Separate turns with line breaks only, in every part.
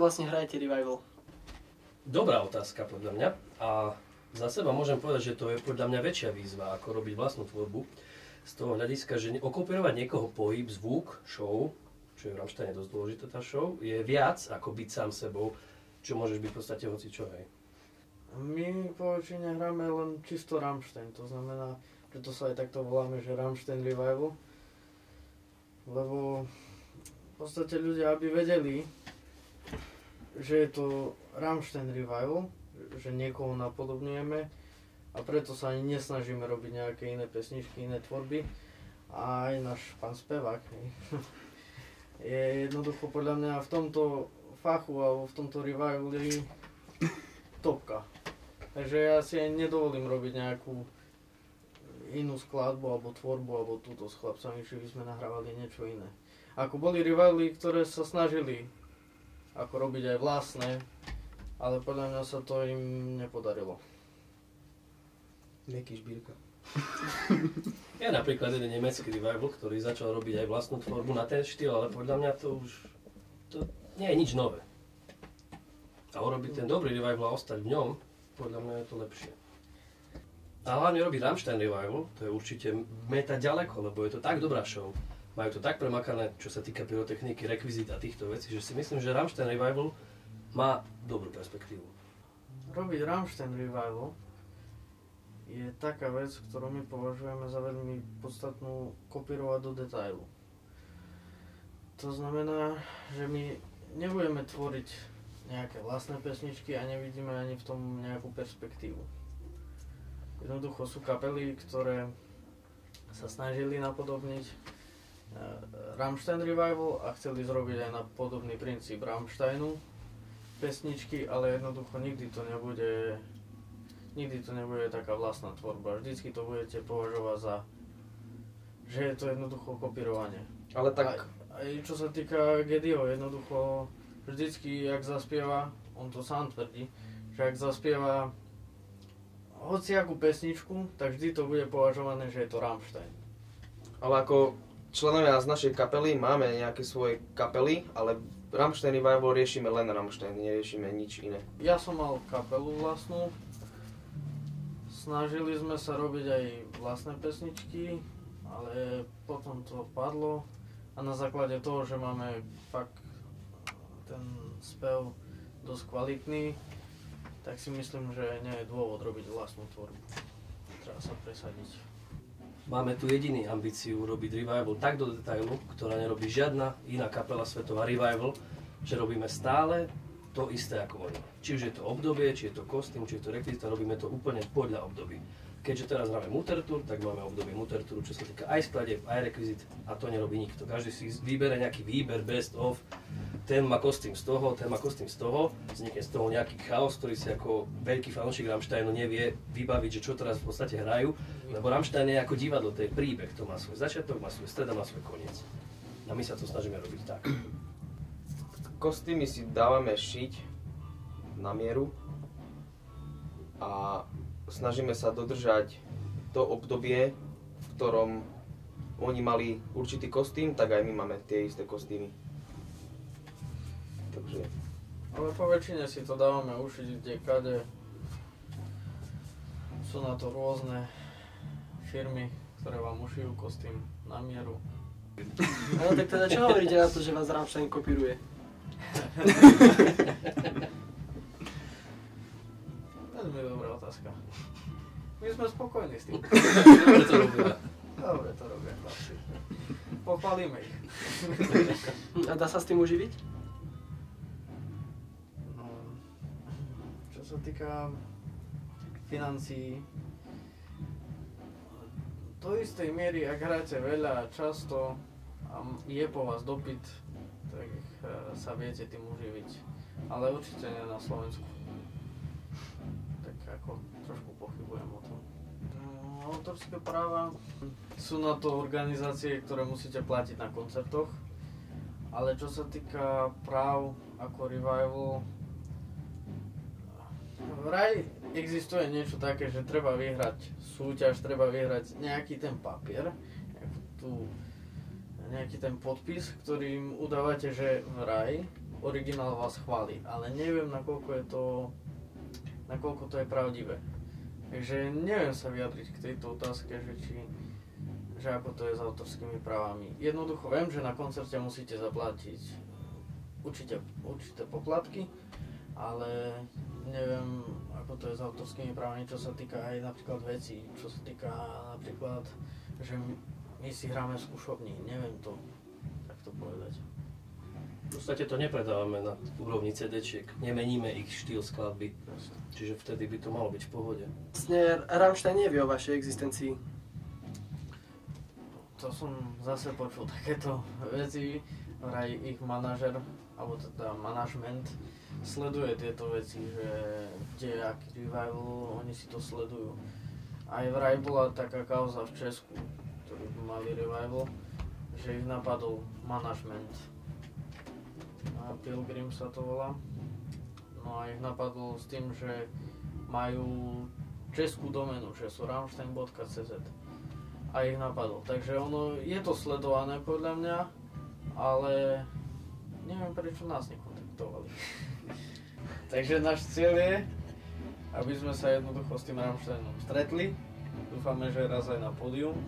vlastne hrajete Revival?
Dobrá otázka podľa mňa. A za seba môžem povedať, že to je podľa mňa väčšia výzva, ako robiť vlastnú tvorbu. Z toho hľadiska, že okopírovať niekoho pohyb, zvuk, show, čo je v Rammsteine dosť dôležitá tá show, je viac ako byť sám sebou, čo môžeš byť v podstate hoci čo, hej.
My po väčšine hráme len čisto Rammstein, to znamená, preto sa aj takto voláme, že Rammstein Revival. Lebo v podstate ľudia, aby vedeli, že je to Rammstein Revival, že niekoho napodobňujeme a preto sa ani nesnažíme robiť nejaké iné pesničky, iné tvorby. A aj náš pán spevák je jednoducho podľa mňa v tomto fachu alebo v tomto revivali topka. Takže ja si aj nedovolím robiť nejakú inú skladbu alebo tvorbu alebo túto s chlapcami, či by sme nahrávali niečo iné. Ako boli rivali, ktoré sa snažili ako robiť aj vlastné, ale podľa mňa sa to im nepodarilo.
Meky šbírka.
Je napríklad jeden nemecký revival, ktorý začal robiť aj vlastnú tvorbu na ten štýl, ale podľa mňa to už to nie je nič nové. A urobiť ten dobrý revival a ostať v ňom, podľa mňa je to lepšie. A hlavne robiť Rammstein Revival, to je určite meta ďaleko, lebo je to tak dobrá show. Majú to tak premakané, čo sa týka pyrotechniky, rekvizit a týchto vecí, že si myslím, že Rammstein Revival má dobrú perspektívu.
Robiť Rammstein Revival je taká vec, ktorú my považujeme za veľmi podstatnú kopírovať do detailu. To znamená, že my nebudeme tvoriť nejaké vlastné pesničky a nevidíme ani v tom nejakú perspektívu. Jednoducho sú kapely, ktoré sa snažili napodobniť Rammstein Revival a chceli zrobiť aj na podobný princíp Rammsteinu pesničky, ale jednoducho nikdy to nebude nikdy to nebude taká vlastná tvorba. Vždycky to budete považovať za že je to jednoducho kopírovanie.
Ale tak...
Aj, aj čo sa týka Gedio, jednoducho vždycky, jak zaspieva, on to sám tvrdí, že ak zaspieva hociakú pesničku, tak vždy to bude považované, že je to Rammstein.
Ale ako členovia z našej kapely máme nejaké svoje kapely, ale Rammstein Revival riešime len Rammstein, neriešime nič iné.
Ja som mal kapelu vlastnú, snažili sme sa robiť aj vlastné pesničky, ale potom to padlo a na základe toho, že máme fakt ten spev dosť kvalitný, tak si myslím, že nie je dôvod robiť vlastnú tvorbu. Treba sa presadiť.
Máme tu jediný ambíciu robiť revival tak do detailu, ktorá nerobí žiadna iná kapela svetová revival, že robíme stále to isté ako oni. Či už je to obdobie, či je to kostým, či je to rekvizita, robíme to úplne podľa období. Keďže teraz hráme Mutter Tour, tak máme obdobie Mutter Tour, čo sa týka aj skladieb, aj rekvizit a to nerobí nikto. Každý si vybere nejaký výber, best of, ten má kostým z toho, ten má kostým z toho, vznikne z toho nejaký chaos, ktorý si ako veľký fanúšik Rammsteinu nevie vybaviť, že čo teraz v podstate hrajú, lebo Rammstein je ako divadlo, to je príbeh, to má svoj začiatok, má svoj stred a má svoj koniec. A my sa to snažíme robiť tak.
Kostýmy si dávame šiť na mieru a snažíme sa dodržať to obdobie, v ktorom oni mali určitý kostým, tak aj my máme tie isté kostýmy. Takže
Ale po väčšine si to dávame ušiť kde kade. Sú na to rôzne firmy, ktoré vám ušijú kostým na mieru.
No tak teda čo hovoríte na to, že vás Rammstein kopíruje?
Veľmi dobrá otázka. My sme spokojní s tým.
Dobre to robia.
Dobre to robia chlapci. Pochválime ich.
A dá sa s tým uživiť?
Čo sa týka financií, do istej miery, ak hráte veľa často a je po vás dopyt, tak eh, sa viete tým uživiť. Ale určite nie na Slovensku. Tak ako trošku pochybujem o tom. Autorské práva sú na to organizácie, ktoré musíte platiť na koncertoch. Ale čo sa týka práv ako Revival, vraj existuje niečo také, že treba vyhrať súťaž, treba vyhrať nejaký ten papier, tú, nejaký ten podpis, ktorým udávate, že vraj originál vás chváli, ale neviem nakoľko je to, nakoľko to je pravdivé. Takže neviem sa vyjadriť k tejto otázke, že či že ako to je s autorskými právami. Jednoducho viem, že na koncerte musíte zaplatiť určite, určité poplatky, ale neviem, ako to je s autorskými právami, čo sa týka aj napríklad vecí, čo sa týka napríklad, že my si hráme v skúšovni, neviem to takto povedať.
V podstate to nepredávame na úrovni CD-čiek, nemeníme ich štýl skladby, čiže vtedy by to malo byť v pohode.
Vlastne Rammstein nevie o vašej existencii.
To som zase počul takéto veci, vraj ich manažer, alebo teda manažment sleduje tieto veci, že kde je aký revival, oni si to sledujú. Aj vraj bola taká kauza v Česku, ktorí mali revival, že ich napadol manažment. A Pilgrim sa to volá. No a ich napadol s tým, že majú českú domenu, že sú ramstein.cz a ich napadol. Takže ono, je to sledované podľa mňa, ale neviem prečo nás nekontaktovali. Takže náš cieľ je, aby sme sa jednoducho s tým Rammsteinom stretli. Dúfame, že raz aj na pódium.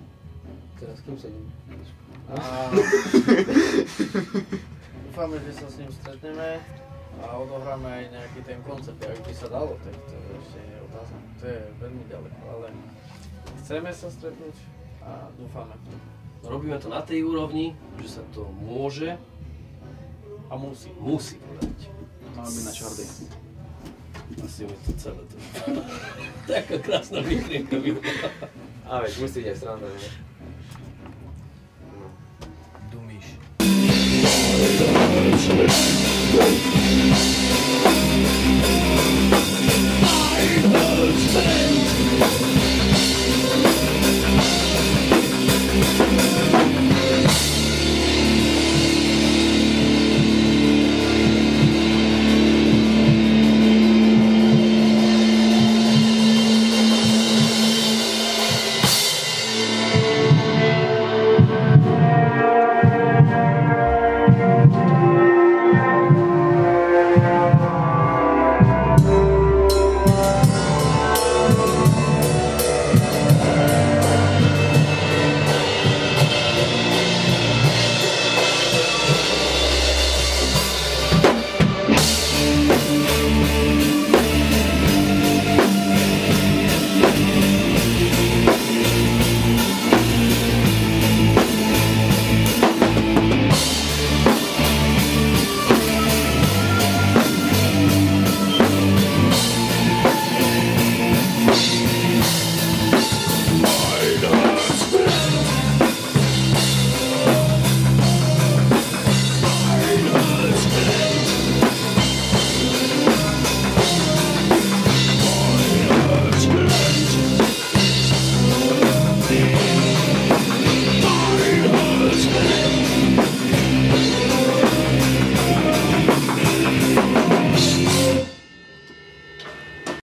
Teraz kým sedím?
A dúfame, že sa s ním stretneme a odohráme aj nejaký ten koncept, ak by sa dalo, tak to ešte je otázka. To je veľmi ďaleko, ale chceme sa stretnúť a dúfame.
Robíme to na tej úrovni, že sa to môže
A musí.
musí podať.
Máme byť na čardy.
Asi mi to celé to. Taká krásna myšlienka by.
A veď musí byť aj sranda, ne?
Dumíš.
I was